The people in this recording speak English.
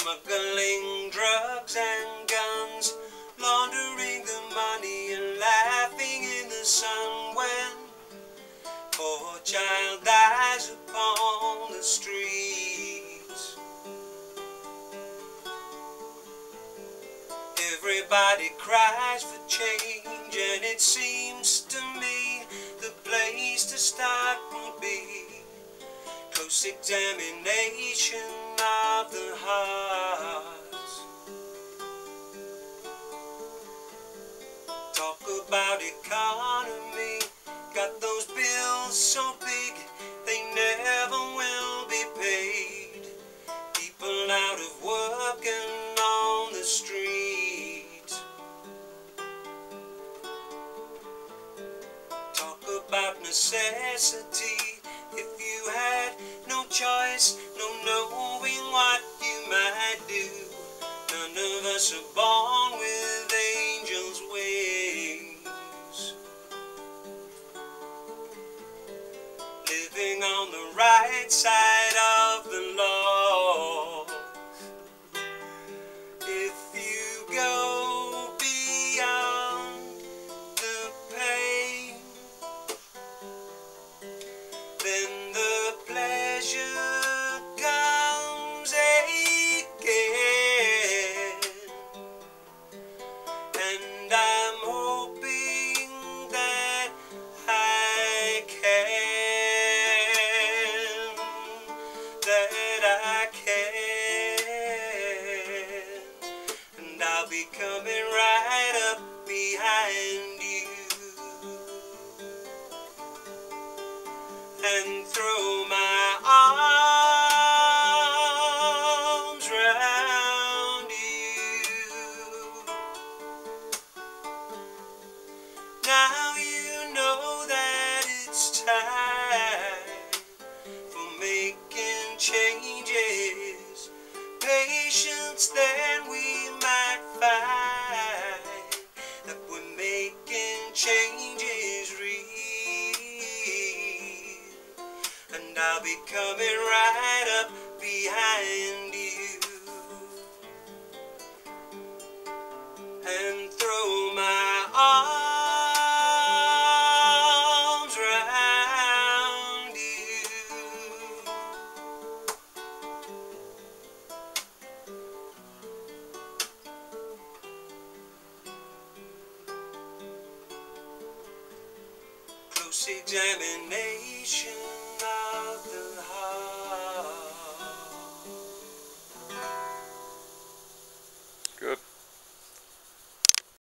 Smuggling drugs and guns, laundering the money and laughing in the sun when poor child dies upon the streets. Everybody cries for change and it seems to me the place to start would be close examination about economy, got those bills so big they never will be paid. People out of work and on the street. Talk about necessity if you had no choice, no knowing what you might do. None of us are born with the I'll be coming right up behind you and throw my arms round you. Now you know that it's time I'll be coming right up behind you and throw my arms round you. Close examination